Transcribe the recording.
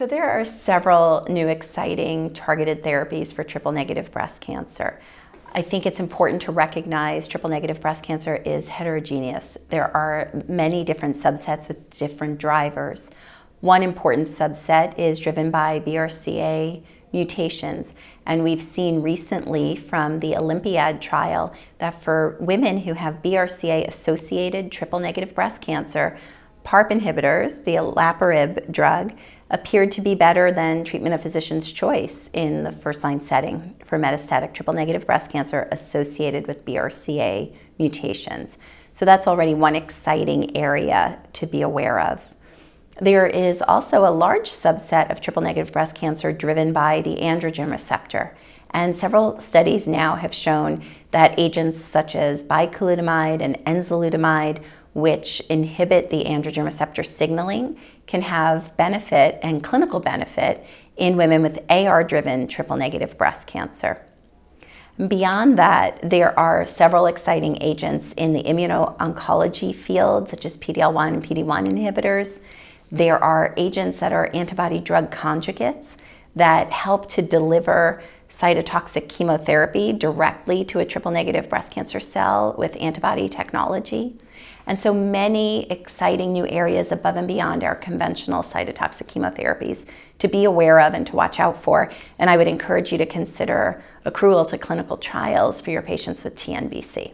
So there are several new exciting targeted therapies for triple negative breast cancer. I think it's important to recognize triple negative breast cancer is heterogeneous. There are many different subsets with different drivers. One important subset is driven by BRCA mutations. And we've seen recently from the Olympiad trial that for women who have BRCA associated triple negative breast cancer, PARP inhibitors, the olaparib drug, appeared to be better than treatment of physician's choice in the first line setting for metastatic triple negative breast cancer associated with BRCA mutations. So that's already one exciting area to be aware of. There is also a large subset of triple negative breast cancer driven by the androgen receptor. And several studies now have shown that agents such as bicalutamide and enzalutamide which inhibit the androgen receptor signaling, can have benefit and clinical benefit in women with AR driven triple negative breast cancer. Beyond that, there are several exciting agents in the immuno-oncology field, such as PD-L1 and PD-1 inhibitors. There are agents that are antibody drug conjugates that help to deliver cytotoxic chemotherapy directly to a triple negative breast cancer cell with antibody technology. And so many exciting new areas above and beyond our conventional cytotoxic chemotherapies to be aware of and to watch out for. And I would encourage you to consider accrual to clinical trials for your patients with TNBC.